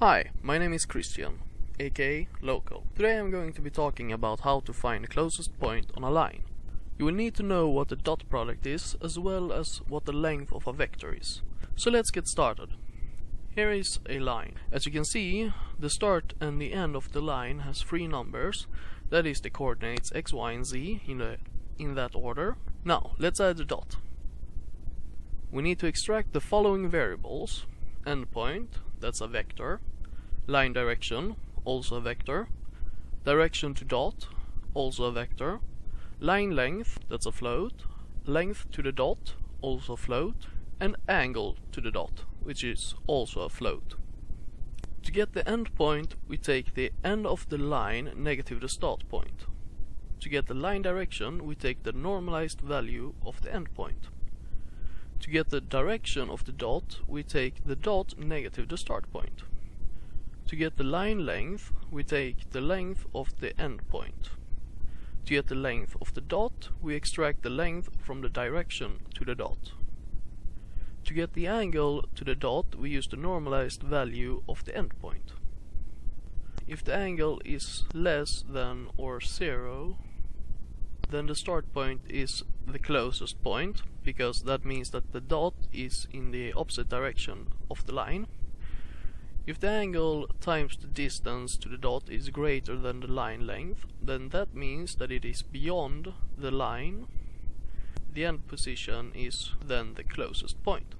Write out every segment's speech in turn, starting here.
Hi, my name is Christian, aka Local. Today I'm going to be talking about how to find the closest point on a line. You will need to know what the dot product is as well as what the length of a vector is. So let's get started. Here is a line. As you can see, the start and the end of the line has three numbers. That is the coordinates x, y and z in, the, in that order. Now, let's add the dot. We need to extract the following variables. Endpoint, that's a vector. Line direction, also a vector. Direction to dot, also a vector. Line length, that's a float. Length to the dot, also a float. And angle to the dot, which is also a float. To get the endpoint, we take the end of the line negative the start point. To get the line direction, we take the normalized value of the endpoint. To get the direction of the dot, we take the dot negative the start point. To get the line length, we take the length of the end point. To get the length of the dot, we extract the length from the direction to the dot. To get the angle to the dot, we use the normalized value of the endpoint. If the angle is less than or zero, then the start point is the closest point, because that means that the dot is in the opposite direction of the line. If the angle times the distance to the dot is greater than the line length, then that means that it is beyond the line. The end position is then the closest point.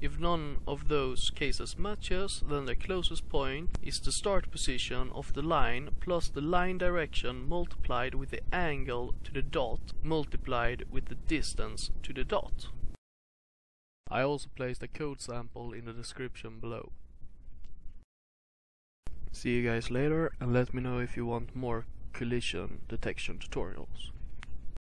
If none of those cases matches, then the closest point is the start position of the line plus the line direction multiplied with the angle to the dot multiplied with the distance to the dot. I also placed a code sample in the description below. See you guys later and let me know if you want more collision detection tutorials.